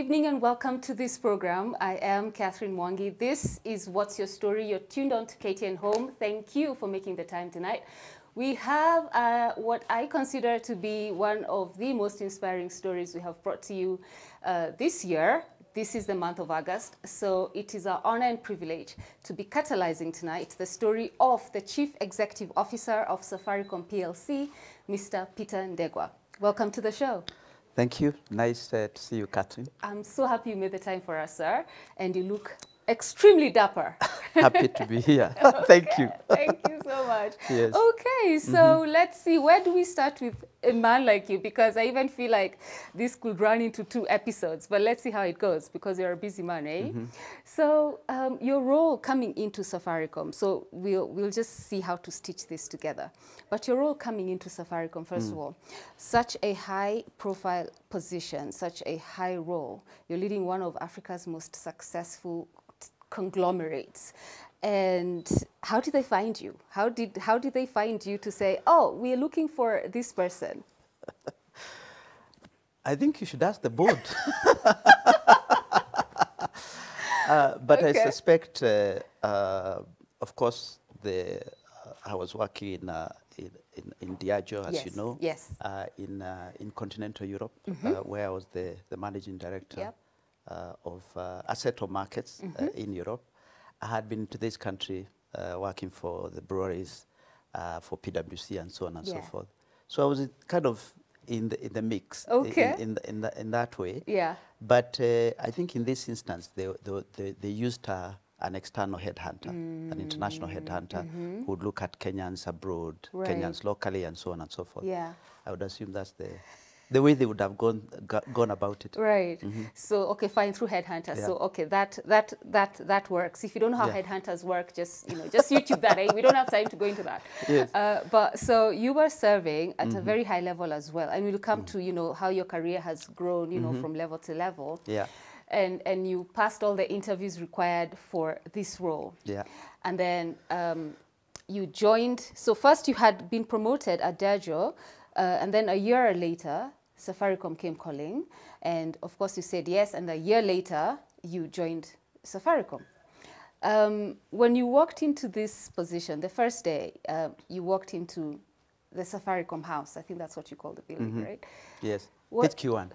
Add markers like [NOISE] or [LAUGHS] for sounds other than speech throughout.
Good evening and welcome to this program. I am Catherine Mwangi. This is What's Your Story? You're tuned on to KTN Home. Thank you for making the time tonight. We have uh, what I consider to be one of the most inspiring stories we have brought to you uh, this year. This is the month of August, so it is our honor and privilege to be catalyzing tonight the story of the Chief Executive Officer of Safaricom PLC, Mr. Peter Ndegwa. Welcome to the show. Thank you. Nice uh, to see you, Catherine. I'm so happy you made the time for us, sir, and you look extremely dapper. [LAUGHS] Happy to be here. [LAUGHS] Thank you. Thank you so much. Yes. Okay, so let's see. Where do we start with a man like you? Because I even feel like this could run into two episodes, but let's see how it goes because you're a busy man, eh? So um, your role coming into Safaricom. So we'll we'll just see how to stitch this together. But your role coming into Safaricom, first of all, such a high-profile position, such a high role. You're leading one of Africa's most successful conglomerates. And how did they find you? How did how did they find you to say, "Oh, we are looking for this person"? I think you should ask the board. [LAUGHS] uh, but Okay. I suspect, uh, uh, of course, the uh, I was working in, uh, in, in, in Diageo, as you know, yes. uh, in, uh, in continental Europe, uh, where I was the, the managing director Yep. Uh, of uh, Assetto Markets uh, in Europe. I had been to this country uh, working for the breweries, uh, for PwC and so on and so forth. So I was kind of in the, in the mix Okay. in, in, the, in, the, in that way. Yeah. But uh, I think in this instance, they, they, they, they used uh, an external headhunter, an international headhunter, who would look at Kenyans abroad, Right. Kenyans locally, and so on and so forth. Yeah. I would assume that's the, the way they would have gone, gone about it. Right. So okay, fine through headhunters. Yeah. So okay, that that that that works. If you don't know how Yeah. headhunters work, just you know, just YouTube that. Eh? We don't have time to go into that. Yes. Uh, but so you were serving at a very high level as well, and we'll come to you know how your career has grown, you know, from level to level. Yeah. And and you passed all the interviews required for this role. Yeah. And then um, you joined. So first you had been promoted at Diageo, uh, and then a year later, Safaricom came calling, and of course you said yes. And a year later, you joined Safaricom. Um, when you walked into this position, the first day, uh, you walked into the Safaricom house. I think that's what you call the building, right? Yes. What- HQ1.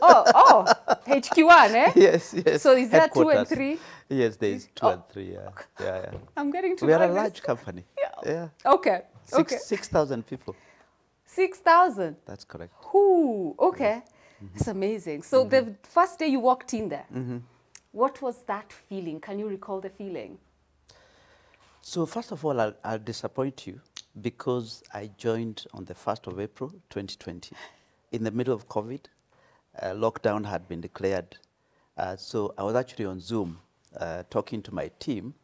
oh, oh, HQ1, eh? [LAUGHS] yes, yes. So is that two and three? Yes, there is two Oh. and three. Yeah, yeah, yeah. I'm getting to We are a large company. Yeah. Yeah. Okay. Six okay. 6,000 people. Six thousand. That's correct. Whoo, okay. It's amazing. So the first day you walked in there, what was that feeling? Can you recall the feeling? So first of all, I'll, I'll disappoint you because I joined on the 1st of April 2020. In the middle of COVID, uh, lockdown had been declared. Uh, so I was actually on Zoom uh, talking to my team.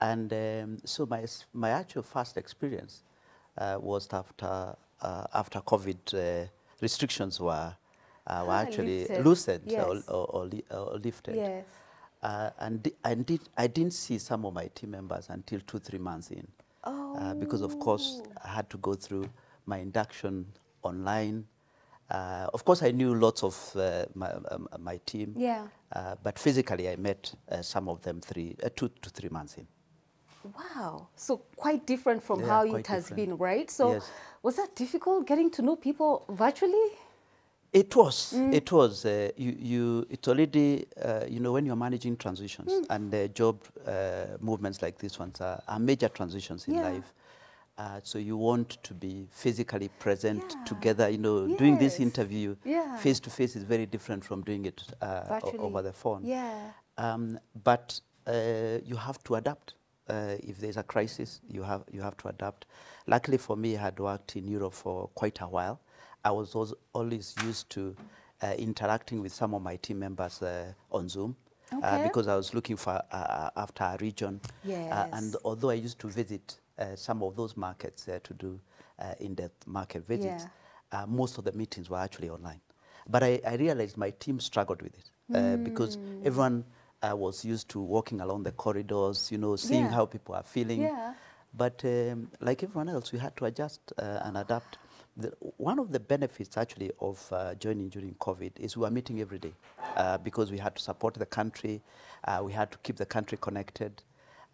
And um, so my, my actual first experience uh, was after, uh, after COVID uh, restrictions were, uh, were Ah, actually lifted. loosened Yes. or, or, or, li- or lifted. Yes. Uh, and I, did, I didn't see some of my team members until two, three months in. Uh, because, of course, I had to go through my induction online. Uh, of course, I knew lots of uh, my, um, my team. Yeah. Uh, but physically, I met uh, some of them three, uh, two to three months in. Wow. So quite different from Yeah, how it has different. been, right? So Yes. was that difficult getting to know people virtually? It was. It was. Uh, you, you, it's already, uh, you know, when you're managing transitions and uh, job uh, movements like this ones are, are major transitions in Yeah. life. Uh, so you want to be physically present Yeah. together. You know, doing this interview Yeah. face to face is very different from doing it uh, over the phone. Yeah. Um, but uh, you have to adapt. Uh, if there's a crisis, you have you have to adapt. Luckily for me, I had worked in Europe for quite a while. I was always used to uh, interacting with some of my team members uh, on Zoom. Uh, Okay. because I was looking for uh, after a region, uh, and although I used to visit uh, some of those markets uh, to do uh, in-depth market visits, uh, most of the meetings were actually online. But I, I realized my team struggled with it uh, because Hmm. everyone uh, was used to walking along the corridors, you know, seeing Yeah. how people are feeling. Yeah. But um, like everyone else, we had to adjust uh, and adapt. the, one of the benefits actually of uh, joining during COVID is we were meeting every day uh, because we had to support the country, uh, we had to keep the country connected,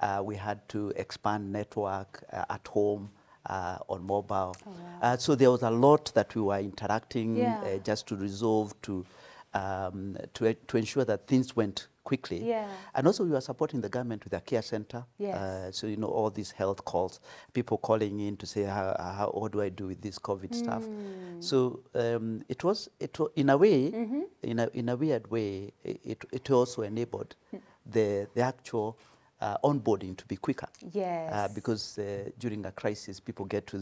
uh, we had to expand network uh, at home. Uh, on mobile, Oh, wow. uh, so there was a lot that we were interacting Yeah. uh, just to resolve, to um, to to ensure that things went quickly. Yeah. And also we were supporting the government with a care center. Yes. Uh, so, you know, all these health calls, people calling in to say, how, how what do I do with this COVID stuff? Hmm. So um, it was, it wa- in a way, Mm-hmm. in, a, in a weird way, it, it also enabled Hmm. [LAUGHS] the, the actual uh, onboarding to be quicker. Yes. Uh, because uh, during a crisis, people get to,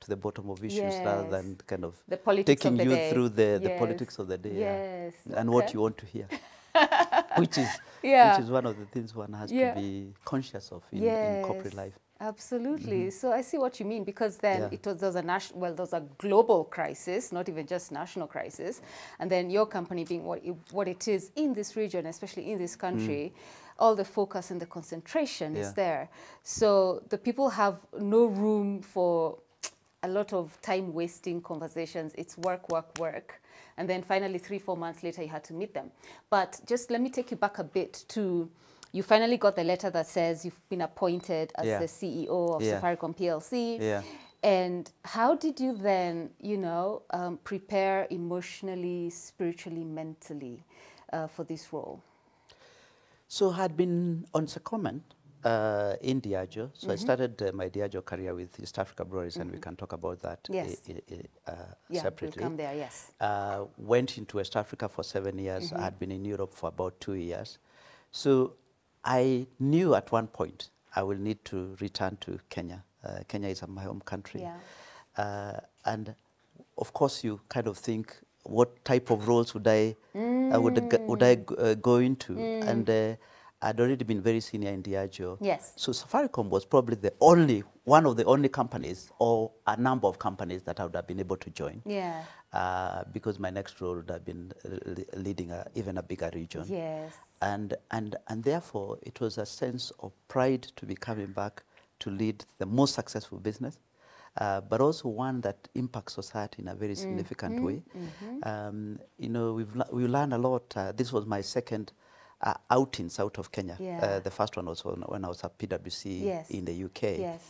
to the bottom of issues rather than kind of of taking the you day. through the, the politics of the day yeah, Yes, and what you want to hear. [LAUGHS] [LAUGHS] which is Yeah. which is one of the things one has Yeah. to be conscious of in, in corporate life. Absolutely. So I see what you mean because then. Yeah. it was there was a national well there was a global crisis, not even just national crisis, and then your company being what it, what it is in this region, especially in this country, all the focus and the concentration Mm. Yeah. is there. So the people have no room for a lot of time wasting conversations. It's work, work, work. And then finally, three, four months later, you had to meet them. But just let me take you back a bit to you finally got the letter that says you've been appointed as Yeah. the CEO of Yeah. Safaricom PLC. Yeah. And how did you then, you know, um, prepare emotionally, spiritually, mentally uh, for this role? So I had been on secondment uh, in Diageo. So Mm-hmm. I started uh, my Diageo career with East Africa Breweries, and we can talk about that Yes. i- i- uh, Yeah, separately. we'll come there, yes. Uh, went into West Africa for seven years. Mm-hmm. I had been in Europe for about two years. So I knew at one point I will need to return to Kenya. Uh, Kenya is my home country. Yeah. Uh, and of course, you kind of think, what type of roles would I would, I would I uh, go into? And I'd already been very senior in Diageo. Yes. So Safaricom was probably the only one of the only companies, or a number of companies that I would have been able to join Yeah. uh, because my next role would have been leading a, even a bigger region. Yes. And, and, and therefore, it was a sense of pride to be coming back to lead the most successful business, uh, but also one that impacts society in a very significant Mm-hmm. way. Um, you know, we've, we learned a lot. Uh, this was my second uh, outings out of Kenya. Yeah. Uh, the first one was when, when I was at PwC Yes. in the UK Yes.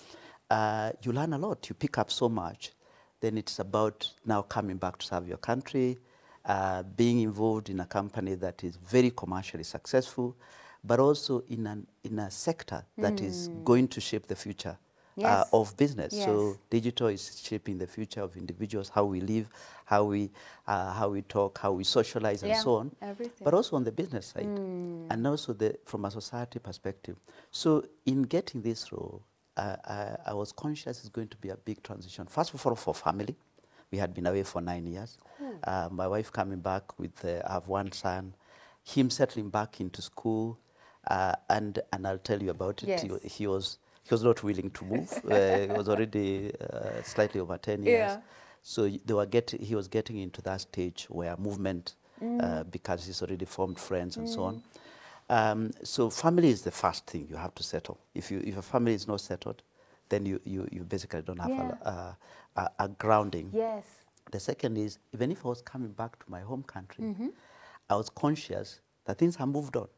uh, you learn a lot. You pick up so much. Then it's about now coming back to serve your country, uh, being involved in a company that is very commercially successful, but also in, an, in a sector that is going to shape the future. Uh, of business, so digital is shaping the future of individuals, how we live, how we, uh, how we talk, how we socialize, and Yeah, so on. everything. But also on the business side, and also the, from a society perspective. So in getting this role, I, I, I was conscious it's going to be a big transition. First of all, for family, we had been away for nine years. Uh, my wife coming back with, uh, I have one son, him settling back into school, uh, and and I'll tell you about it. He, he was he was not willing to move. [LAUGHS] uh, he was already uh, slightly over ten years. Yeah. So they were get, he was getting into that stage where movement, uh, because he's already formed friends and so on. Um, so family is the first thing you have to settle. If you if a family is not settled, then you you, you basically don't have Yeah. a, a, a, a grounding. Yes. The second is even if I was coming back to my home country, Mm-hmm. I was conscious that things have moved on.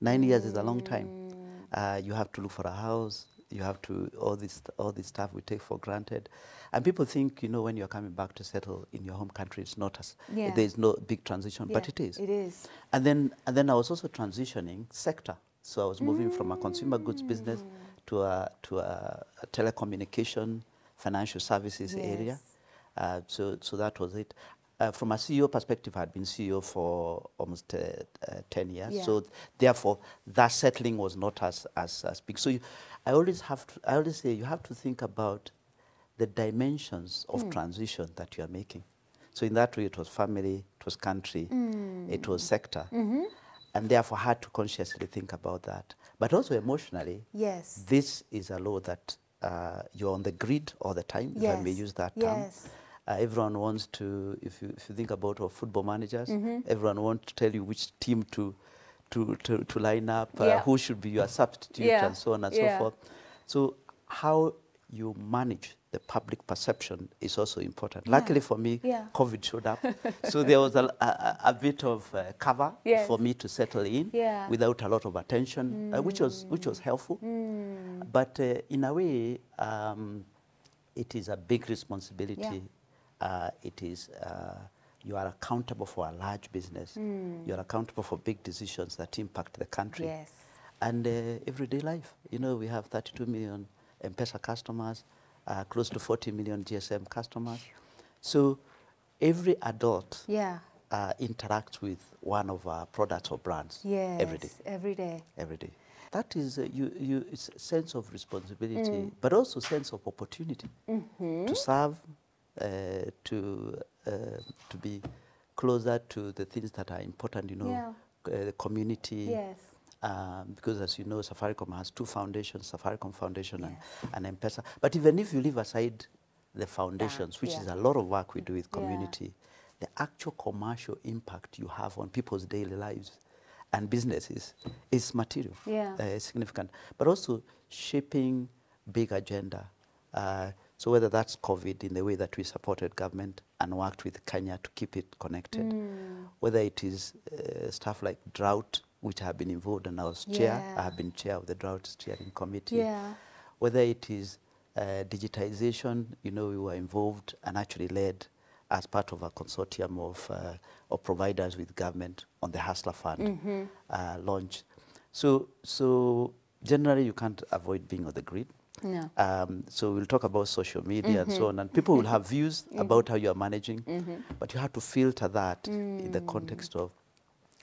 Nine years is a long time. Mm. Uh, you have to look for a house. You have to all this all this stuff we take for granted, and people think you know when you're coming back to settle in your home country, it's not as Yeah. there is no big transition, but it is. It is. And then, and then I was also transitioning sector. So I was moving from a consumer goods business Mm. to a, to a, a telecommunication, financial services area. Uh, so, so that was it. Uh, from a CEO perspective, I had been CEO for almost uh, uh, 10 years. Yeah. So therefore, that settling was not as, as, as big. So you, I always have to, I always say you have to think about the dimensions of Hmm. transition that you are making. So in that way, it was family, it was country, it was sector, Mm-hmm. and therefore had to consciously think about that. But also emotionally, Yes. this is a law that uh, you're on the grid all the time, if I may use that term. Yes. Uh, everyone wants to, if you, if you think about our football managers, Mm-hmm. everyone wants to tell you which team to, to, to, to line up, uh, Yeah. who should be your substitute, Yeah. and so on and Yeah. so forth. So how you manage the public perception is also important. Luckily for me, Yeah. COVID showed up. [LAUGHS] so there was a, a, a bit of uh, cover Yes. for me to settle in without a lot of attention, uh, which, was, which was helpful. But uh, in a way, um, it is a big responsibility. Uh, it is, uh, you are accountable for a large business. You are accountable for big decisions that impact the country Yes. and uh, everyday life. You know, we have 32 million M-Pesa customers, uh, close to 40 million GSM customers. So every adult Yeah. uh, interacts with one of our products or brands Yes. every day, Every day. every day. That is, uh, you, you, it's a sense of responsibility, Mm. but also sense of opportunity Mm-hmm. to serve, to, uh, to be closer to the things that are important, you know, Yeah. uh, the community, Yes. um, because as you know, Safaricom has two foundations, Safaricom Foundation Yeah. and, and M-Pesa. But even if you leave aside the foundations, which yeah. is a lot of work we do with Yeah. community, the actual commercial impact you have on people's daily lives and businesses is material, Yeah. uh, significant. But also shaping big agenda. Uh, so whether that's COVID in the way that we supported government and worked with Kenya to keep it connected, Mm. whether it is uh, stuff like drought, which I have been involved and I was chair, Yeah. I have been chair of the drought steering committee. Yeah. Whether it is uh, digitization, you know, we were involved and actually led as part of a consortium of, uh, of providers with government on the Hustler Fund Mm-hmm. uh, launch. So, so generally you can't avoid being on the grid. No. Um, so we'll talk about social media and Mm-hmm. so on, and people will [LAUGHS] have views about how you are managing, Mm-hmm. but you have to filter that in the Mm. context of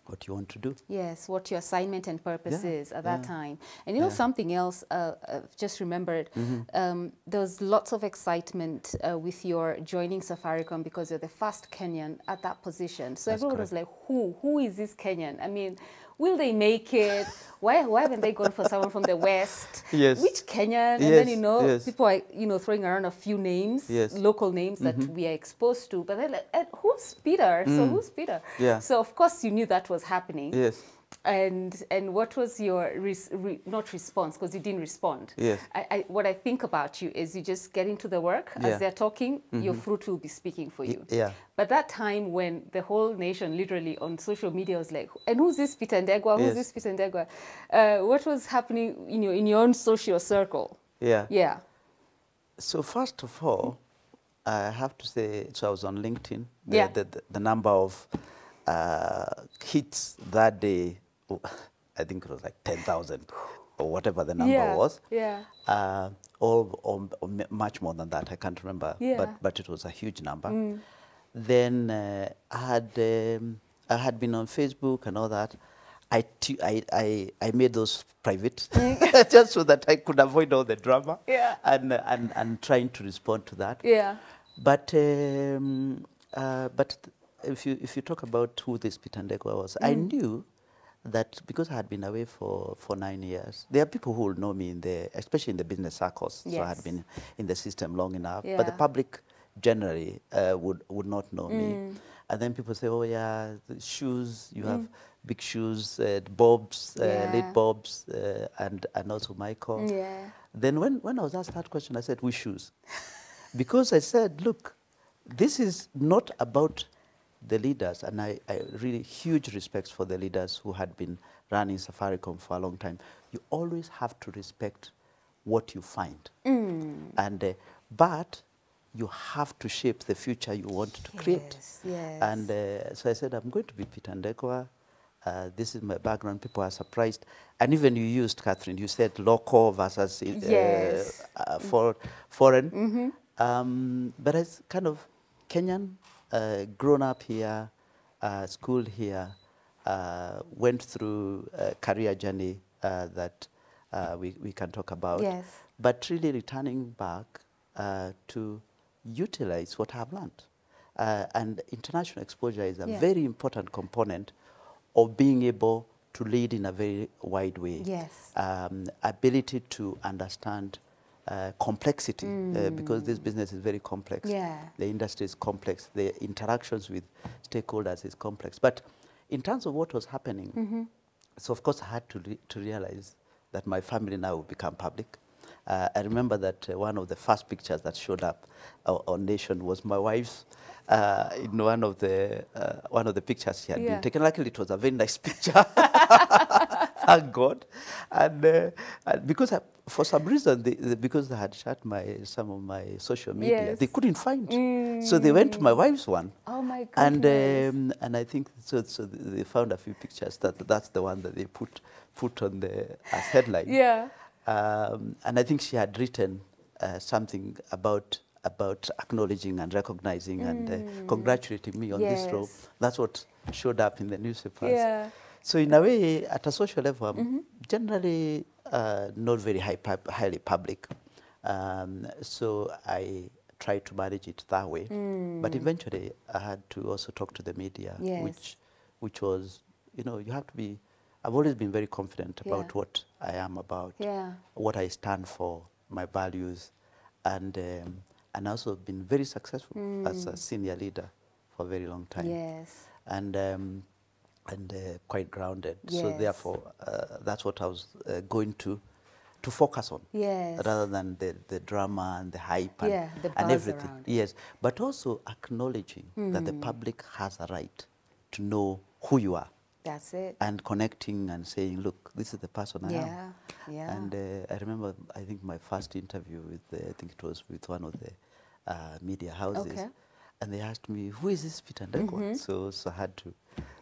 what you want to do. Yes, what your assignment and purpose Yeah, is at that time. And you know Yeah. something else, uh, I've just remembered, um, there was lots of excitement uh, with your joining Safaricom because you're the first Kenyan at that position. So That's everyone was like, who? Who is this Kenyan? I mean, will they make it? Why, why haven't they gone for someone from the West? Yes. Which Kenyan? And then, you know, yes. people are, you know, throwing around a few names, Yes. local names that we are exposed to. But they're like, "Eh, who's Peter? So who's Peter? Yeah. So of course you knew that was happening. Yes. And and what was your res, re, not response because you didn't respond. Yes. I, I, what I think about you is you just get into the work Yeah. as they're talking. Your fruit will be speaking for you. yeah. But that time when the whole nation literally on social media was like, and who's this Peter Ndegwa? Who's Yes. this Peter Ndegwa? Uh, what was happening in your in your own social circle? Yeah. Yeah. So first of all, I have to say, so I was on LinkedIn. The, Yeah. the, the, the number of uh, hits that day, I think it was like 10,000 or whatever the number yeah. was. Yeah. Uh, or, or, or much more than that, I can't remember. Yeah. But, but it was a huge number. Then uh, I, had, um, I had been on Facebook and all that. I, t- I, I, I made those private [LAUGHS] [LAUGHS] just so that I could avoid all the drama Yeah. and, and, and trying to respond to that. Yeah. But, um, uh, but if, you, if you talk about who this Peter Ndegwa was, I knew that because I had been away for, for nine years, there are people who will know me in the, especially in the business circles. So I had been in the system long enough. But the public generally uh, would, would not know me. And then people say, oh yeah, the shoes, you have big shoes, uh, bobs, uh, Yeah. lead bobs, uh, and, and also Michael. Yeah. Then when, when I was asked that question, I said, which shoes? [LAUGHS] because I said, look, this is not about the leaders, and I, I really huge respect for the leaders who had been running Safaricom for a long time. You always have to respect what you find, and uh, but you have to shape the future you want to create. Yes, yes. And uh, so I said, I'm going to be Peter Ndegwa. Uh, this is my background. People are surprised. And even you used, Catherine, you said local versus uh, Yes. uh, for, foreign. Um, but as kind of Kenyan, uh, grown up here, uh, schooled here, uh, went through a career journey uh, that uh, we, we can talk about. Yes. But really returning back uh, to utilize what I've learned. Uh, and international exposure is a Yeah. very important component of being able to lead in a very wide way. Yes. Um, ability to understand uh, complexity uh, because this business is very complex. Yeah. The industry is complex. The interactions with stakeholders is complex. But in terms of what was happening, so of course I had to, re- to realize that my family now will become public. Uh, I remember that uh, one of the first pictures that showed up uh, on Nation was my wife's uh, in one of the uh, one of the pictures she had Yeah. been taken. Luckily, it was a very nice [LAUGHS] picture. [LAUGHS] [LAUGHS] Thank God. And, uh, and because I, for some reason, they, they- because they had shut my some of my social media, Yes. they couldn't find. So they went to my wife's one. Oh my And goodness. um, and I think so. So they found a few pictures that that's the one that they put put on the as headline. yeah. Um, and I think she had written uh, something about about acknowledging and recognizing and uh, congratulating me on this role. That's what showed up in the newspapers. Yeah. So in a way, at a social level, I'm generally uh, not very high pub- highly public. Um, so I try to manage it that way. But eventually, I had to also talk to the media, Yes. which which was, you know, you have to be. I've always been very confident about Yeah. what I am about, Yeah. what I stand for, my values, and um, and also been very successful as a senior leader for a very long time Yes. and um, and uh, quite grounded. So therefore, uh, that's what I was uh, going to to focus on, Yes. rather than the, the drama and the hype and, Yeah, the and everything. around. Yes, but also acknowledging that the public has a right to know who you are That's it. and connecting and saying, look, this is the person I am. Yeah. Yeah. And uh, I remember, I think my first interview with, uh, I think it was with one of the uh, media houses, Okay. and they asked me, "Who is this Peter Ndegwa?" So, so I had to,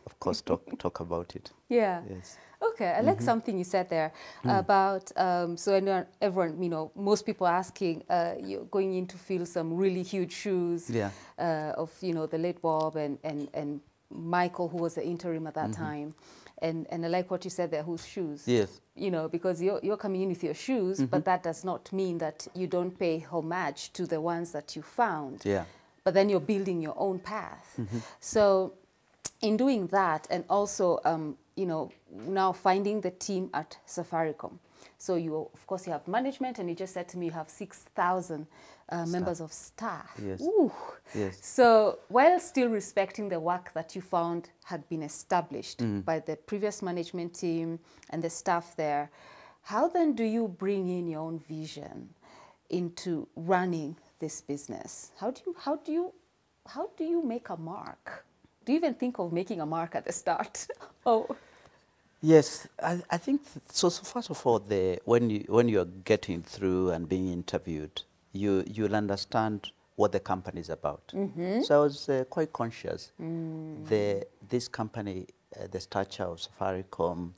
of course, talk talk about it. Yeah. Yes. Okay, I like something you said there about um, so anyone, everyone, you know, most people asking, uh, you're going in to fill some really huge shoes Yeah. uh, of, you know, the late Bob and, and, and Michael, who was the interim at that Mm-hmm. time. And, and I like what you said there, whose shoes? Yes. You know, because you're, you're coming in with your shoes, Mm-hmm. but that does not mean that you don't pay homage to the ones that you found Yeah. but then you're building your own path. Mm-hmm. So, in doing that, and also, um, you know, now finding the team at Safaricom. So you, of course, you have management, and you just said to me you have six thousand uh, members of staff. Yes. Ooh. Yes. So while still respecting the work that you found had been established Mm. by the previous management team and the staff there, how then do you bring in your own vision into running this business? How do you how do you how do you make a mark? Do you even think of making a mark at the start? [LAUGHS] oh, Yes, I, I think th- so, so. First of all, the when you when you're getting through and being interviewed, you you'll understand what the company is about. So I was uh, quite conscious. The this company, uh, the stature of Safaricom,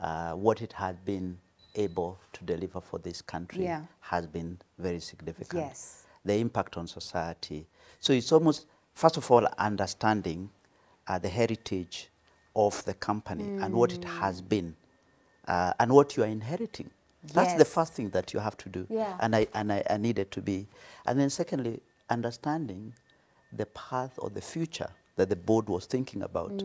uh, what it had been able to deliver for this country Yeah. has been very significant. Yes. The impact on society. So it's almost first of all understanding uh, the heritage of the company and what it has been uh, and what you are inheriting. That's the first thing that you have to do. Yeah. And, I, and I, I needed to be. And then secondly, understanding the path or the future that the board was thinking about.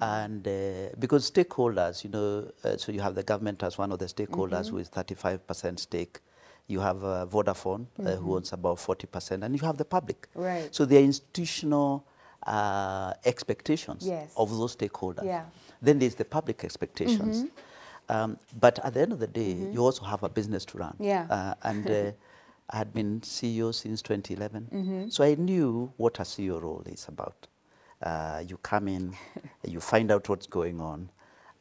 And uh, because stakeholders, you know, uh, so you have the government as one of the stakeholders with 35% stake. You have uh, Vodafone, uh, who owns about 40%, and you have the public. Right. So there are institutional uh, expectations Yes. of those stakeholders. Yeah. Then there's the public expectations. Mm-hmm. Um, but at the end of the day, you also have a business to run. Yeah. Uh, and uh, I had been CEO since 2011. Mm-hmm. So I knew what a CEO role is about. Uh, you come in, [LAUGHS] you find out what's going on.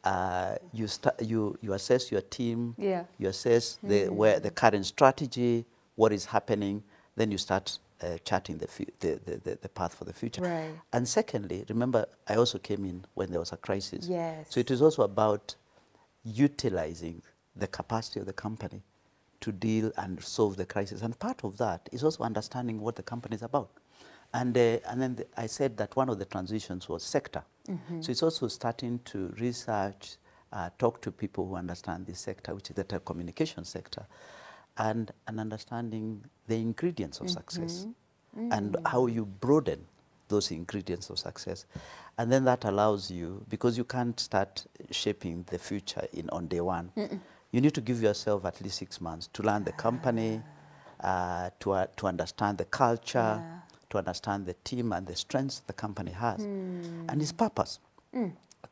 Uh, you, you, you assess your team, Yeah. you assess the, where the current strategy, what is happening, then you start uh, charting the, the, the, the, path for the future. Right. And secondly, remember, I also came in when there was a crisis. Yes. So it is also about utilizing the capacity of the company to deal and solve the crisis. And part of that is also understanding what the company is about. And, uh, and then the, I said that one of the transitions was sector. So it's also starting to research, uh, talk to people who understand this sector, which is the telecommunication sector, and, and understanding the ingredients of mm-hmm. success mm-hmm. and how you broaden those ingredients of success. And then that allows you, because you can't start shaping the future in on day one, you need to give yourself at least six months to learn the company, ah. uh, to, uh, to understand the culture, Yeah. to understand the team and the strengths the company has, hmm. and its purpose. Mm.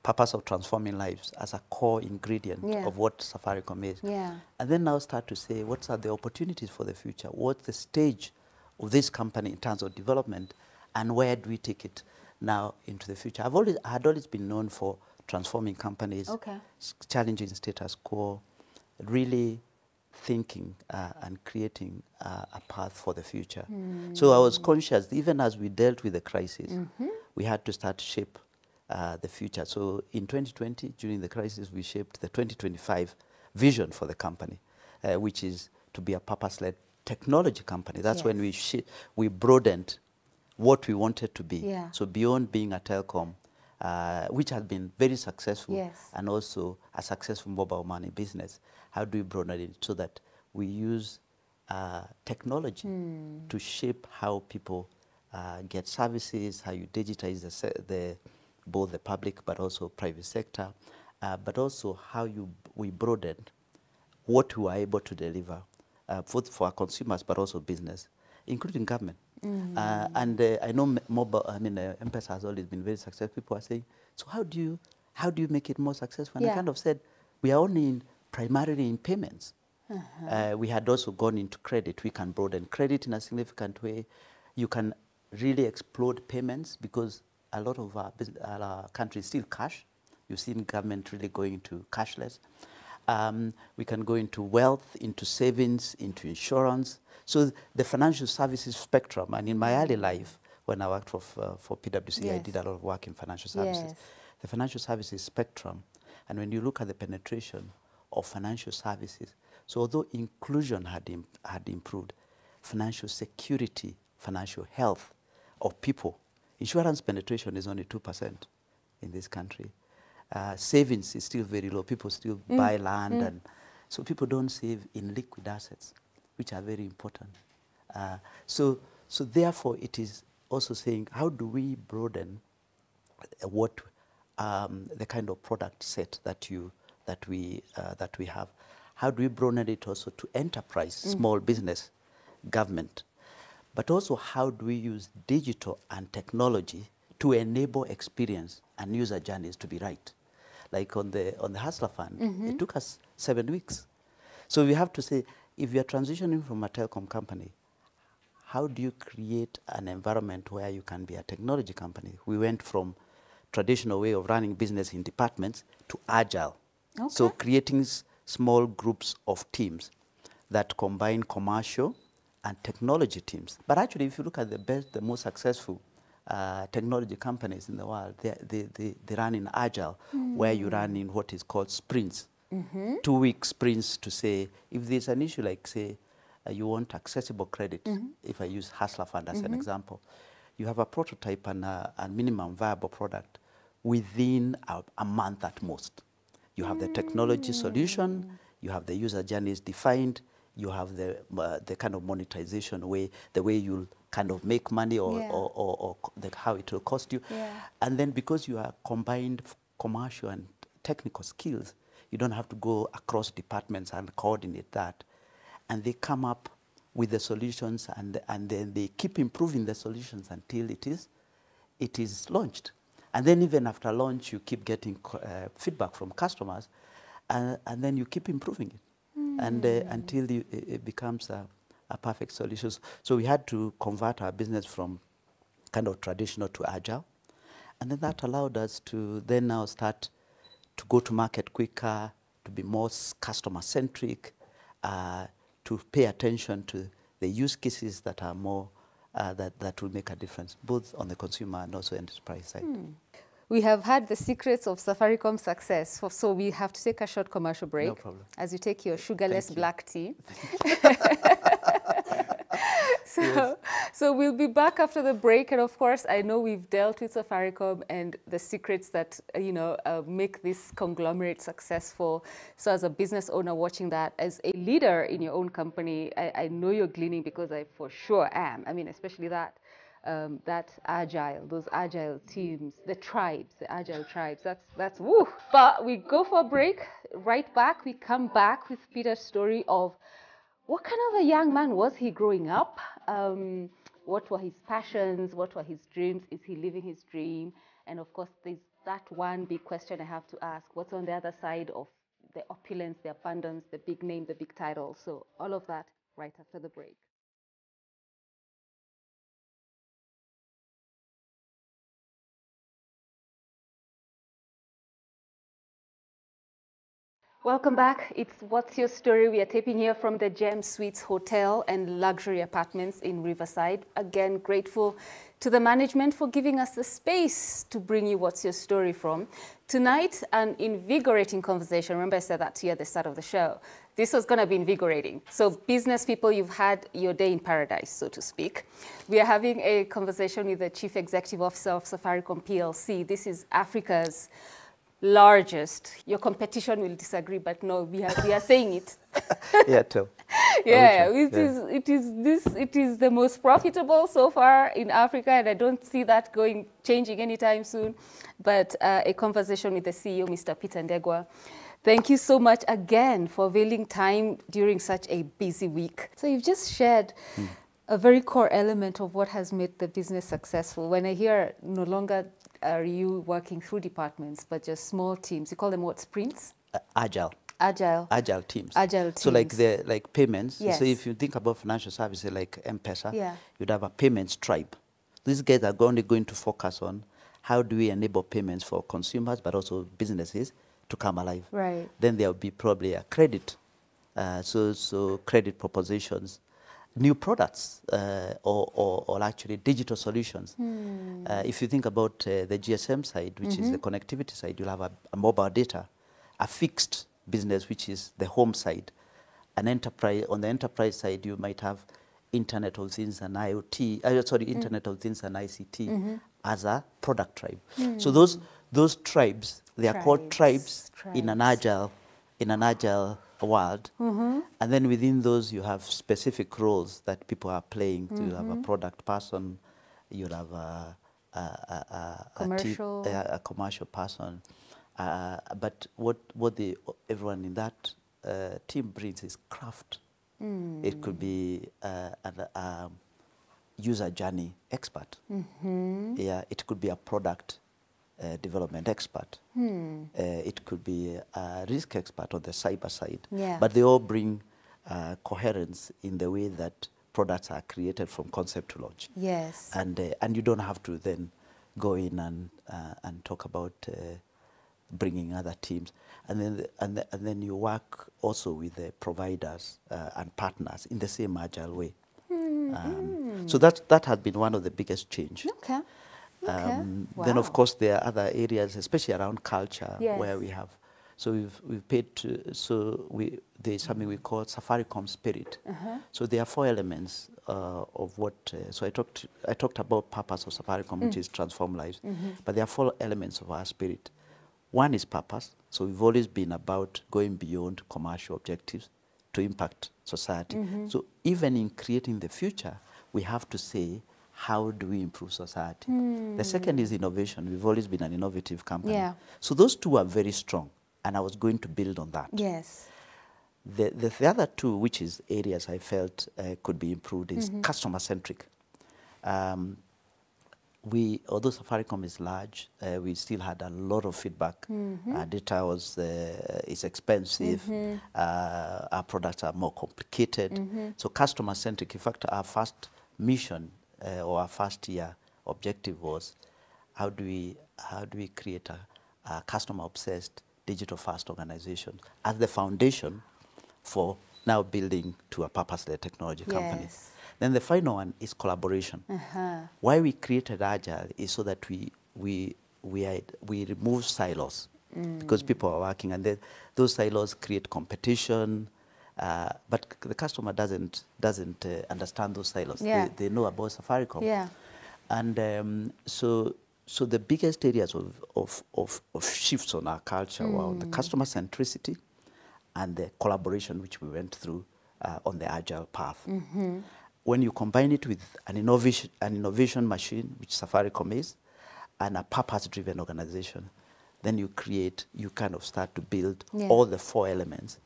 Purpose of transforming lives as a core ingredient Yeah. of what Safaricom is. Yeah. And then now start to say, what are the opportunities for the future? What's the stage of this company in terms of development, and where do we take it now into the future? I've always, I had always been known for transforming companies, Okay. challenging status quo, really thinking uh, and creating uh, a path for the future. So I was conscious, even as we dealt with the crisis, we had to start to shape uh, the future. So in 2020, during the crisis, we shaped the 2025 vision for the company, uh, which is to be a purpose-led technology company. That's when we Yes. we broadened what we wanted to be. Yeah. So beyond being a telecom, uh, which has been very successful, Yes. and also a successful mobile money business, how do we broaden it so that we use uh, technology to shape how people uh, get services, how you digitize the, the both the public but also private sector, uh, but also how you we broaden what we are able to deliver, uh, both for our consumers but also business, including government. Uh, and uh, I know mobile, I mean, uh, M-Pesa has always been very successful. People are saying, so how do you, how do you make it more successful? And Yeah. I kind of said, we are only in, primarily in payments. Uh, we had also gone into credit. We can broaden credit in a significant way. You can really explode payments because a lot of our, bus- our country is still cash. You've seen government really going into cashless. Um, we can go into wealth, into savings, into insurance. So the financial services spectrum, and in my early life, when I worked for, uh, for PwC, I did a lot of work in financial services. Yes. The financial services spectrum, and when you look at the penetration of financial services, so although inclusion had, im- had improved, financial security, financial health of people, insurance penetration is only 2% in this country. Uh, savings is still very low. People still buy land, and so people don't save in liquid assets, which are very important. Uh, so, so therefore, it is also saying, how do we broaden what um, the kind of product set that you that we uh, that we have? How do we broaden it also to enterprise, small business, government, but also how do we use digital and technology to enable experience and user journeys to be right? Like on the on the Hustler Fund, it mm-hmm. took us seven weeks. So we have to say, if you are transitioning from a telecom company, how do you create an environment where you can be a technology company? We went from traditional way of running business in departments to agile. So creating small groups of teams that combine commercial and technology teams. But actually, if you look at the best, the most successful uh, technology companies in the world, they, they, they, they run in agile, where you run in what is called sprints. Two-week sprints to say, if there's an issue like, say, uh, you want accessible credit, if I use Hustler Fund as an example, you have a prototype and a, a minimum viable product within a, a month at most. You have the technology solution, you have the user journeys defined, you have the, uh, the kind of monetization way, the way you'll kind of make money or, Yeah. or, or, or the, how it will cost you. Yeah. And then because you are combined commercial and technical skills, you don't have to go across departments and coordinate that. And they come up with the solutions and, and then they keep improving the solutions until it is, it is launched. And then even after launch, you keep getting uh, feedback from customers and, and then you keep improving it and uh, until it, becomes a, a perfect solution. So we had to convert our business from kind of traditional to agile. And then that allowed us to then now start to go to market quicker, to be more customer centric, uh, to pay attention to the use cases that are more, uh, that, that will make a difference, both on the consumer and also enterprise side. We have had the secrets of Safaricom success, so- we have to take a short commercial break No problem. as you take your sugarless you. black tea. [LAUGHS] so, so we'll be back after the break, and of course, I know we've dealt with Safaricom and the secrets that uh, you know uh, make this conglomerate successful. So, as a business owner watching that, as a leader in your own company, I, I know you're gleaning because I for sure am. I mean, especially that um, that agile, those agile teams, the tribes, the agile tribes. That's that's woo. But we go for a break. Right back, we come back with Peter's story of what kind of a young man was he growing up? Um, what were his passions? What were his dreams? Is he living his dream? And of course, there's that one big question I have to ask. What's on the other side of the opulence, the abundance, the big name, the big title? So all of that right after the break. Welcome back. It's What's Your Story? We are taping here from the Gem Suites Hotel and Luxury Apartments in Riverside. Again, grateful to the management for giving us the space to bring you What's Your Story from. Tonight, an invigorating conversation. Remember I said that to you at the start of the show. This was going to be invigorating. So business people, you've had your day in paradise, so to speak. We are having a conversation with the Chief Executive Officer of Safaricom PLC. This is Africa's largest. Your competition will disagree, but no, we are, we are saying it. [LAUGHS] yeah, tell. [LAUGHS] yeah, Arucha, it yeah. is. It is this. It is the most profitable so far in Africa, and I don't see that going changing anytime soon. But uh, a conversation with the CEO, Mr. Peter Ndegwa. Thank you so much again for availing time during such a busy week. So you've just shared a very core element of what has made the business successful. When I hear no longer are you working through departments, but just small teams, you call them what, sprints? Uh, agile. Agile. Agile teams. Agile teams. So like the like payments. Yes. So if you think about financial services like M-Pesa, Yeah. you'd have a payments tribe. These guys are only going to focus on how do we enable payments for consumers, but also businesses to come alive. Right. Then there'll be probably a credit. Uh, so so credit propositions, new products, uh, or, or or actually digital solutions. Uh, if you think about uh, the GSM side, which is the connectivity side, you'll have a, a mobile data, a fixed business, which is the home side, an enterprise. On the enterprise side, you might have Internet of Things and IoT. Uh, sorry, Internet of Things and ICT as a product tribe. So those those tribes, they are called Tribes, tribes, in an tribes. agile in an agile world. And then within those, you have specific roles that people are playing. So you have a product person, you have a, a, a, a, a, Commercial. a, a commercial person. Uh, but what, what the, everyone in that uh, team brings is craft. It could be uh, an um, user journey expert. Yeah, it could be a product uh, development expert. Uh, it could be a risk expert on the cyber side. Yeah. But they all bring uh, coherence in the way that products are created from concept to launch. Yes. And, uh, and you don't have to then go in and, uh, and talk about uh, bringing other teams. And then, the, and, the, and then you work also with the providers uh, and partners in the same agile way. Um, so that, that has been one of the biggest change. Okay. Okay. Um, Then, of course, there are other areas, especially around culture, where we have. So we've we've paid. To, so we there's something we call Safaricom Spirit. Uh-huh. So there are four elements uh, of what. Uh, so I talked I talked about purpose of Safaricom, which is transform lives. But there are four elements of our spirit. One is purpose. So we've always been about going beyond commercial objectives to impact society. So even in creating the future, we have to say, how do we improve society? The second is innovation. We've always been an innovative company. Yeah. So those two are very strong, and I was going to build on that. Yes. The, the, the other two, which is areas I felt uh, could be improved, is customer centric. Um, we, although Safaricom is large, uh, we still had a lot of feedback. Our data was uh, is expensive. Uh, our products are more complicated. So customer centric. In fact, our first mission uh, or our first year objective was how do we how do we create a, a customer obsessed digital first organization as the foundation for now building to a purpose-led technology company. Then the final one is collaboration. Uh-huh. Why we created Agile is so that we we we are, we remove silos because people are working and then those silos create competition. Uh, but the customer doesn't doesn't uh, understand those silos. Yeah. They, they know about Safaricom. Yeah. And um, so so the biggest areas of, of, of, of shifts on our culture were the customer centricity and the collaboration which we went through uh, on the agile path. When you combine it with an innovation, an innovation machine, which Safaricom is, and a purpose-driven organization, then you create, you kind of start to build Yeah. all the four elements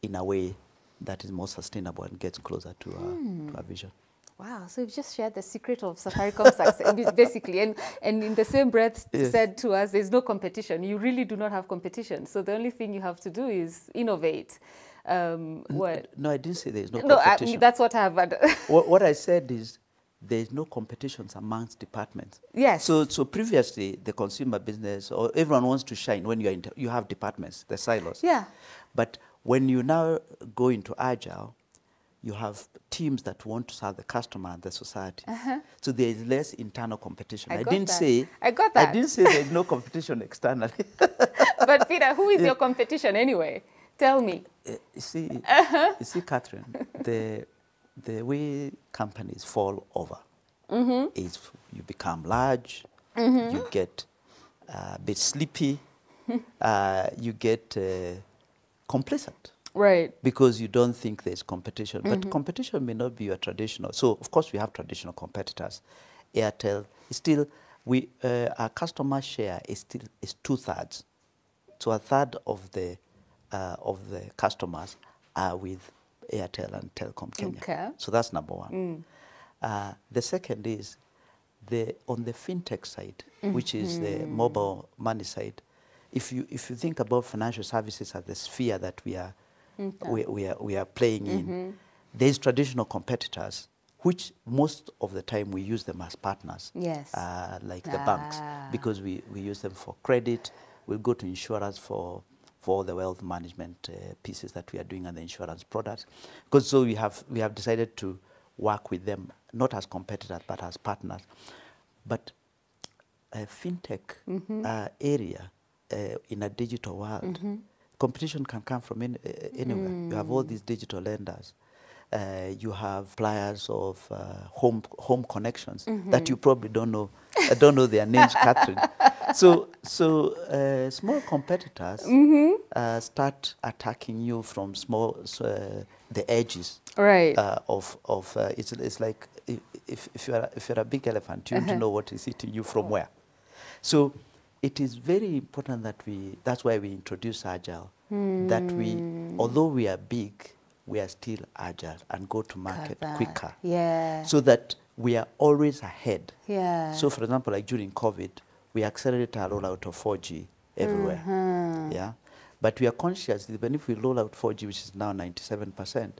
in a way that is more sustainable and gets closer to, our, to our vision. Wow, so you've just shared the secret of Safaricom success, basically, and, and in the same breath Yes. said to us, there's no competition. You really do not have competition. So the only thing you have to do is innovate. Um, what? No, I didn't say there is no, competition. No, I, that's what I have. [LAUGHS] what, what I said is there is no competitions amongst departments. Yes. So, so previously, the consumer business or everyone wants to shine when you are in, you have departments, the silos. Yeah. But when you now go into agile, you have teams that want to serve the customer and the society. So there is less internal competition. I I, didn't that. say. I got that. I didn't say there is no competition externally. [LAUGHS] but Peter, who is your competition anyway? Tell me. Uh, you see, Uh-huh. you see, Catherine, the the way companies fall over Mm-hmm. is you become large, you get uh, a bit sleepy, [LAUGHS] uh, you get uh, complacent Right. because you don't think there's competition. Mm-hmm. But competition may not be your traditional. So of course we have traditional competitors. Airtel is still we uh, our customer share is still is two thirds. So a third of the uh, of the customers are with Airtel and Telkom Kenya. Okay. So that's number one. Uh, the second is the on the fintech side, which is the mobile money side. If you if you think about financial services as the sphere that we are we, we are we are playing in, there's traditional competitors, which most of the time we use them as partners. Yes. Uh, like the banks, Ah. because we, we use them for credit. We'll go to insurance for for the wealth management uh, pieces that we are doing and the insurance products. Because so we have we have decided to work with them not as competitors but as partners. But a fintech uh, area uh, in a digital world, competition can come from any, uh, anywhere. You have all these digital lenders. Uh, you have suppliers of uh, home home connections that you probably don't know. I [LAUGHS] don't know their names, [LAUGHS] Catherine. So so uh, small competitors uh, start attacking you from small uh, the edges Right. uh, of of uh, it's it's like if if, if you're a- if you're a big elephant, you don't know what is eating you from where. So it is very important that we. That's why we introduce agile. That we, although we are big, we are still agile and go to market quicker. Yeah. So that we are always ahead. Yeah. So, for example, like during COVID, we accelerated our rollout of 4G everywhere. Mm-hmm. Yeah, but we are conscious that even if we roll out 4G, which is now 97%,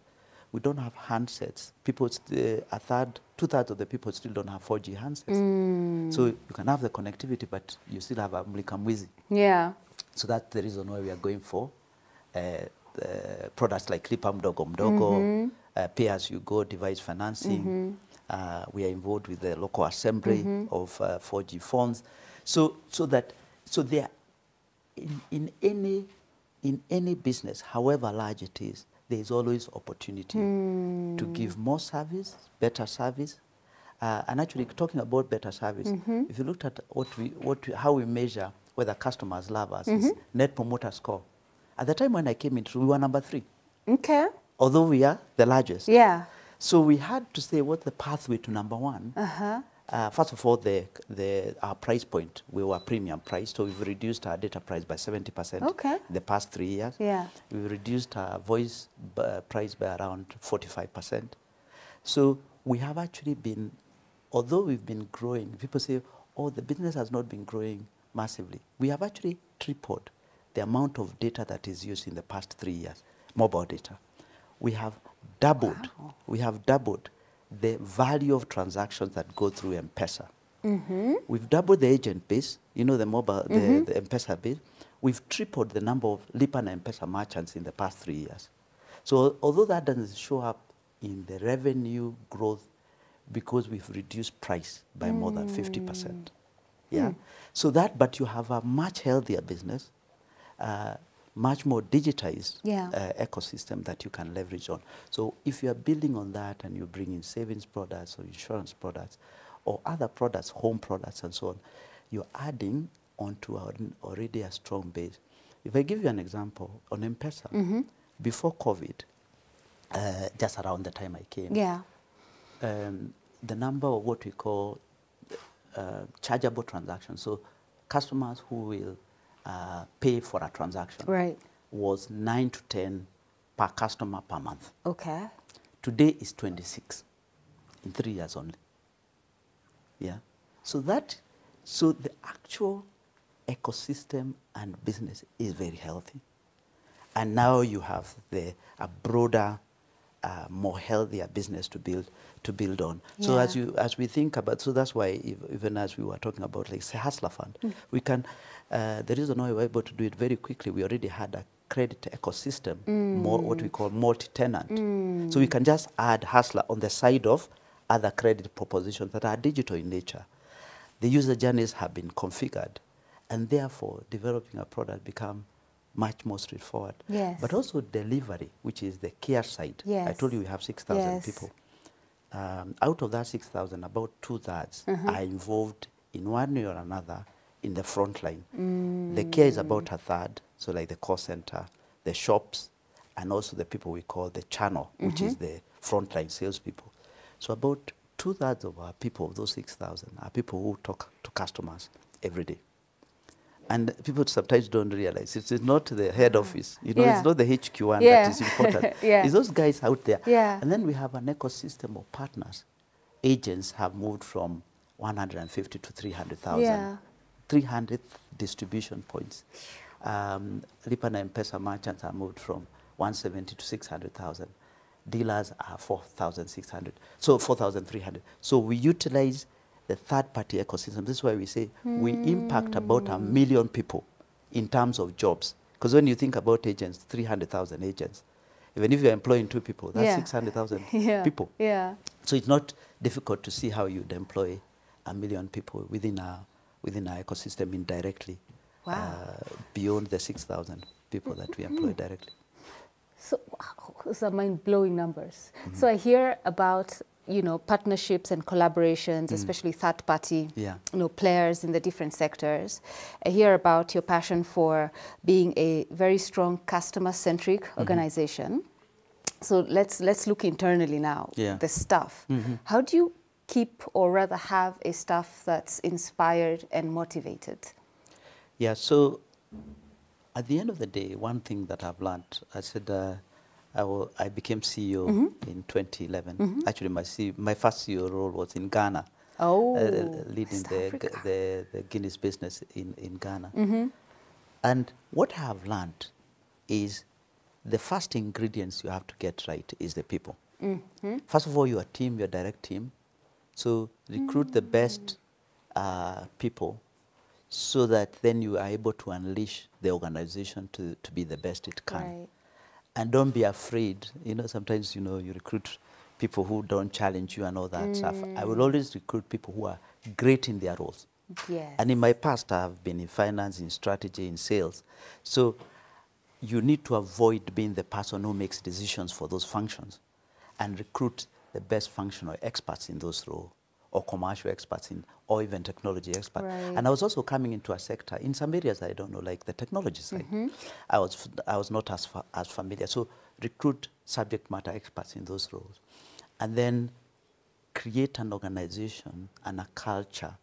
we don't have handsets. People, st- uh, a third, two thirds of the people still don't have 4G handsets. Mm. So you can have the connectivity, but you still have a mulika mwizi. yeah. So that's the reason why we are going for uh, uh, products like Lipa Mdogo Mdogo, uh, pay as you go device financing. Uh, we are involved with the local assembly of uh, 4G phones. So, so that so there, in, in any in any business, however large it is, there is always opportunity to give more service, better service. Uh, and actually, talking about better service, if you looked at what we, what we, how we measure whether customers love us, is Net Promoter Score. At the time when I came into, we were number three, Okay. although we are the largest. Yeah. So we had to say what's the pathway to number one. Uh-huh. Uh, first of all, the, the, our price point, we were premium price, so we've reduced our data price by 70% Okay. in the past three years. Yeah. We've reduced our voice uh, price by around 45%. So we have actually been, although we've been growing, people say, oh, the business has not been growing massively. We have actually tripled the amount of data that is used in the past three years, mobile data. We have doubled, we have doubled the value of transactions that go through M-Pesa. Mm-hmm. We've doubled the agent base, you know, the mobile, the, mm-hmm. the M-Pesa base. We've tripled the number of Lipa na M-Pesa merchants in the past three years. So although that doesn't show up in the revenue growth because we've reduced price by more than mm. 50%. Yeah. Hmm. So that, but you have a much healthier business, uh, much more digitized Yeah. uh, ecosystem that you can leverage on. So if you are building on that and you bring in savings products or insurance products or other products, home products and so on, you're adding onto our already a strong base. If I give you an example, on M-Pesa, before COVID, uh, just around the time I came, Yeah. um, the number of what we call uh, chargeable transactions, so customers who will uh, pay for a transaction, Right. was 9 to 10 per customer per month. Okay. Today is 26. in three years only. Yeah. So that, so the actual ecosystem and business is very healthy. And now you have the, a broader, uh, more healthier business to build to build on. So as you as we think about, so that's why ev- even as we were talking about like say Hustler Fund, we can. Uh, the reason why we were able to do it very quickly, we already had a credit ecosystem, more what we call multi-tenant. So we can just add Hustler on the side of other credit propositions that are digital in nature. The user journeys have been configured, and therefore developing a product become much more straightforward. Yes. But also delivery, which is the care side. I told you we have 6,000 Yes. people. Um, out of that 6,000, about two thirds mm-hmm. are involved in one way or another in the front line. The mm. care is about a third, so like the call center, the shops, and also the people we call the channel, which is mm-hmm. the frontline salespeople. So about two thirds of our people, of those 6,000, are people who talk to customers every day. And people sometimes don't realize it's it's not the head office. You know, Yeah. it's not the HQ one Yeah. that is important. [LAUGHS] Yeah. It's those guys out there. Yeah. And then we have an ecosystem of partners. Agents have moved from 150 to 300,000. Yeah. 300 distribution points. Um, Lipa na M-Pesa merchants are moved from 170 to 600,000. Dealers are 4,600. So 4,300. So we utilize the third-party ecosystem. This is why we say we impact about a million people in terms of jobs. Because when you think about agents, 300,000 agents, even if you're employing two people, that's Yeah. 600,000 [LAUGHS] Yeah. people. Yeah. So it's not difficult to see how you'd employ a million people within our, within our ecosystem indirectly, Wow. uh, beyond the 6,000 people that we employ directly. So wow, those are mind-blowing numbers. Mm-hmm. So I hear about you know partnerships and collaborations, especially third-party Mm. Yeah. you know players in the different sectors. I hear about your passion for being a very strong customer-centric Mm-hmm. organization. So let's let's look internally now. Yeah. The staff. How do you keep or rather have a staff that's inspired and motivated? Yeah, so at the end of the day, one thing that I've learned, I said uh, I, wa- I became CEO Mm-hmm. in 2011. Actually, my, C- my first CEO role was in Ghana. Oh, uh, leading the, the, the Guinness business in, in Ghana. Mm-hmm. And what I have learned is the first ingredients you have to get right is the people. Mm-hmm. First of all, your team, your direct team. So recruit the Mm. best uh, people so that then you are able to unleash the organization to, to be the best it can. Right. And don't be afraid. You know, sometimes, you know, you recruit people who don't challenge you and all that stuff. I Mm. will always recruit people who are great in their roles. Yes. And in my past, I have been in finance, in strategy, in sales. So you need to avoid being the person who makes decisions for those functions and recruit the best functional experts in those roles or commercial experts in or even technology experts. Right. And I was also coming into a sector in some areas I don't know, like the technology side. I was I was not as fa- as familiar. So recruit subject matter experts in those roles, and then create an organization and a culture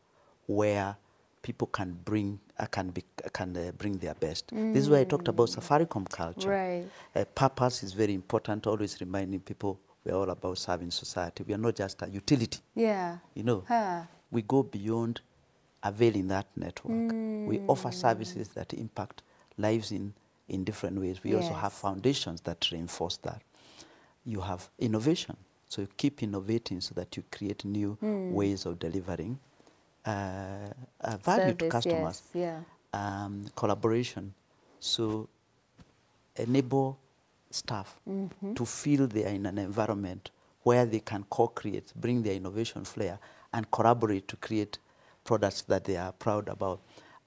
where people can bring uh, can be can uh, bring their best. This is why I talked about Safaricom culture. Right. Uh, purpose is very important. Always reminding people we're all about serving society. We are not just a utility. Yeah. You know, Huh. we go beyond availing that network. We offer services that impact lives in, in different ways. We also have foundations that reinforce that. You have innovation. So you keep innovating so that you create new ways of delivering uh, uh, value to customers. Yes. Yeah. Um, collaboration. So enable staff Mm-hmm. to feel they are in an environment where they can co-create, bring their innovation flair, and collaborate to create products that they are proud about.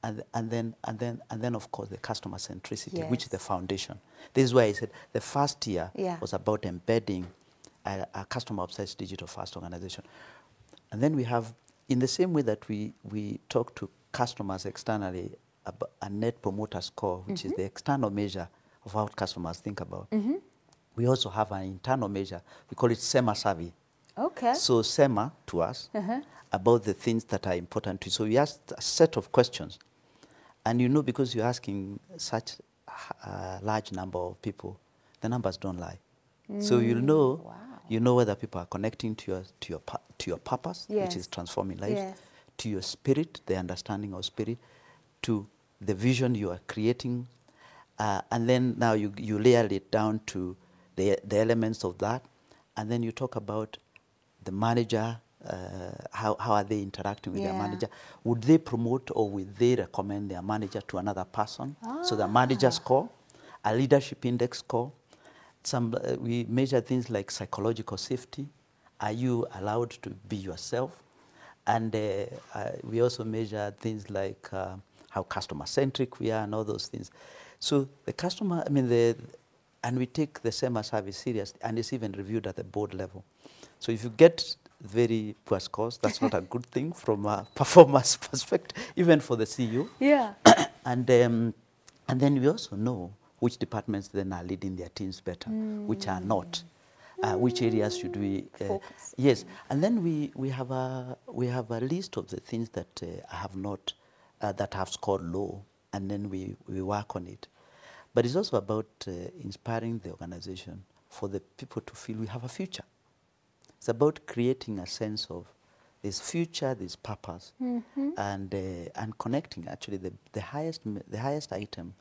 And, and then and then and then of course the customer centricity, which is the foundation. This is why I said the first year Yeah. was about embedding a, a customer obsessed digital first organization. And then we have, in the same way that we, we talk to customers externally about a net promoter score, which is the external measure of how customers think about. Mm-hmm. We also have an internal measure. We call it SEMA survey. Okay. So SEMA to us uh-huh. about the things that are important to you. So we asked a set of questions. And you know, because you're asking such a large number of people, the numbers don't lie. So you'll mm. know, wow. you know whether people are connecting to your, to your, to your purpose, which is transforming lives, Yes. to your spirit, the understanding of spirit, to the vision you are creating, uh, and then now you, you layer it down to the, the elements of that, and then you talk about the manager, uh, how, how are they interacting with their manager? Would they promote or would they recommend their manager to another person? So the manager score, a leadership index score. Some, uh, we measure things like psychological safety. Are you allowed to be yourself? And uh, uh, we also measure things like uh, how customer centric we are and all those things. So the customer, I mean, the, and we take the SEMA service serious, and it's even reviewed at the board level. So if you get very poor scores, that's not a [LAUGHS] good thing from a [LAUGHS] performance perspective, even for the CEO. Yeah. [COUGHS] and, um, and then we also know which departments then are leading their teams better, which are not. Uh, which areas should we Focus. Yes, and then we, we have a we have a list of the things that uh, have not uh, that have scored low, and then we, we work on it. But it's also about uh, inspiring the organization for the people to feel we have a future. It's about creating a sense of this future, this purpose, and uh, and connecting. Actually, the, the highest the highest item,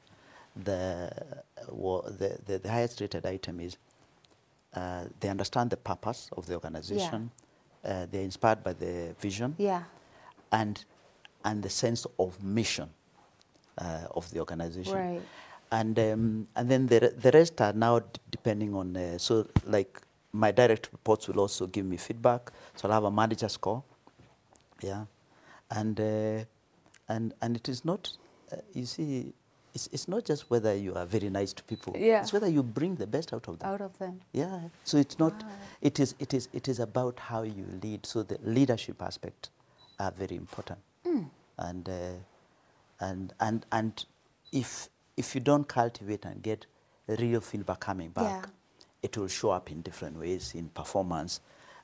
the, the the the highest rated item is uh, they understand the purpose of the organization. Uh, they're inspired by the vision Yeah. and and the sense of mission uh, of the organization. Right. And um, and then the the rest are now d- depending on uh, so like my direct reports will also give me feedback. So I'll have a manager score. Yeah, and uh, and and it is not uh, you see. It's, it's not just whether you are very nice to people. Yeah. It's whether you bring the best out of them. Out of them. Yeah. So it's not. It is. It is. It is about how you lead. So the leadership aspect are very important. And uh, and and and if if you don't cultivate and get real feedback coming back, Yeah. it will show up in different ways in performance.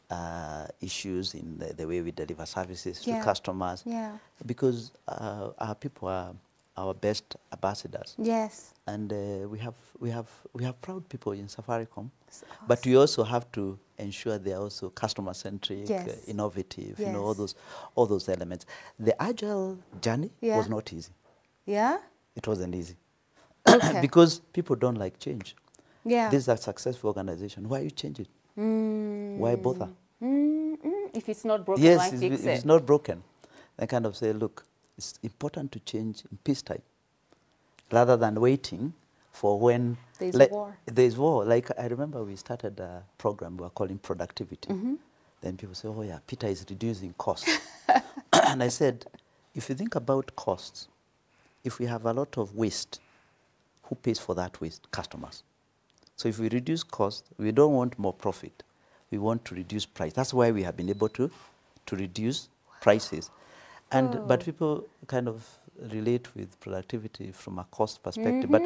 Uh, issues in the, the way we deliver services Yeah. to customers Yeah. because uh, our people are our best ambassadors Yes. and uh, we have we have we have proud people in Safaricom, It's but we also have to ensure they are also customer centric, Yes. uh, innovative, you know all those all those elements. The agile journey Yeah. was not easy. Yeah. It wasn't easy Okay. [COUGHS] because people don't like change. Yeah. This is a successful organization. Why you change it? Mm. Why bother? Mm, mm. If it's not broken, yes, if, fix if it's not broken, then kind of say, look, it's important to change in peacetime rather than waiting for when There's like, war. There's war. Like I remember we started a program we were calling productivity. Mm-hmm. Then people say, oh yeah, Peter is reducing costs. [LAUGHS] [COUGHS] and I said, if you think about costs, if we have a lot of waste, who pays for that waste? Customers. So if we reduce costs, we don't want more profit. We want to reduce price. That's why we have been able to, to reduce prices. And but people kind of relate with productivity from a cost perspective. But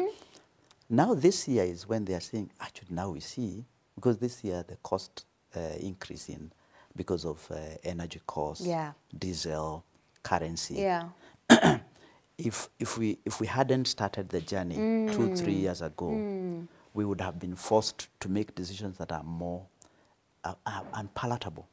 now this year is when they are saying, actually now we see, because this year the cost uh, increase in because of uh, energy costs, Yeah. diesel, currency Yeah. [CLEARS THROAT] if if we if we hadn't started the journey two three years ago, we would have been forced to make decisions that are more uh, uh, unpalatable.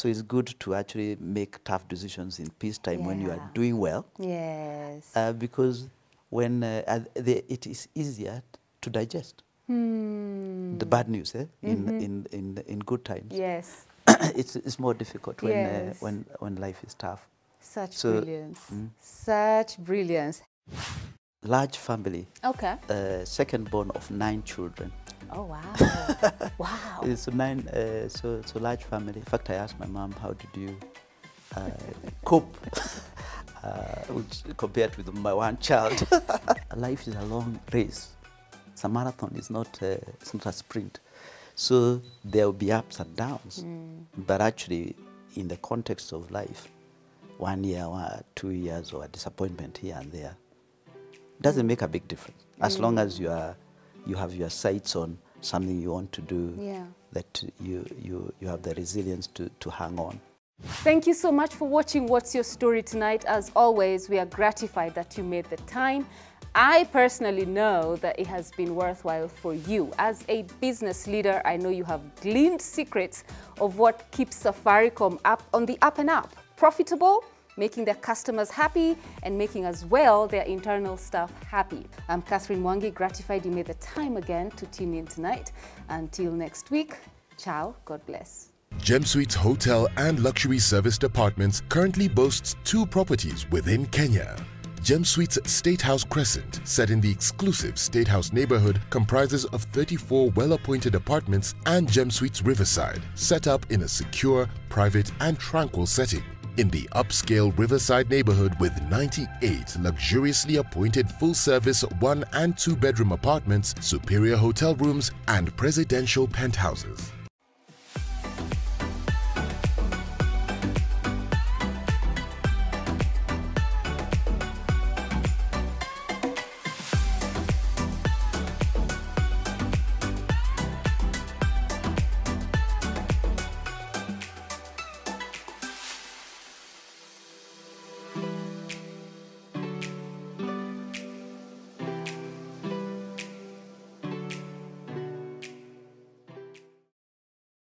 So it's good to actually make tough decisions in peacetime when you are doing well, Yes. uh, because when uh, uh, the, it is easier to digest Hmm. the bad news eh? in, in, in in good times. Yes. [COUGHS] it's it's more difficult when uh, when when life is tough. Such So- brilliance. Such brilliance. Large family, Okay. uh, second born of nine children. Oh wow. [LAUGHS] wow. So nine, uh, so so large family. In fact, I asked my mom, "How did you uh, cope?" [LAUGHS] uh, which compared with my one child, [LAUGHS] life is a long race. It's a marathon. It's not. Uh, it's not a sprint. So there will be ups and downs. But actually, in the context of life, one year, one, two years, or a disappointment here and there, doesn't make a big difference as long mm. as you are you have your sights on something you want to do Yeah. that you you you have the resilience to to hang on Thank you so much for watching What's Your Story tonight. As always, we are gratified that you made the time I personally know that it has been worthwhile for you. As a business leader, I know you have gleaned secrets of what keeps Safaricom up on the up and up. Profitable, making their customers happy and making as well their internal staff happy. I'm Catherine Mwangi, gratified you made the time again to tune in tonight. Until next week, ciao, God bless. Gem Suites Hotel and Luxury Serviced Apartments currently boasts two properties within Kenya. Gem Suites State House Crescent, set in the exclusive State House neighborhood, comprises of 34 well-appointed apartments and Gem Suites Riverside, set up in a secure, private and tranquil setting. In the upscale Riverside neighborhood with 98 luxuriously appointed full-service one and two-bedroom apartments, superior hotel rooms and presidential penthouses.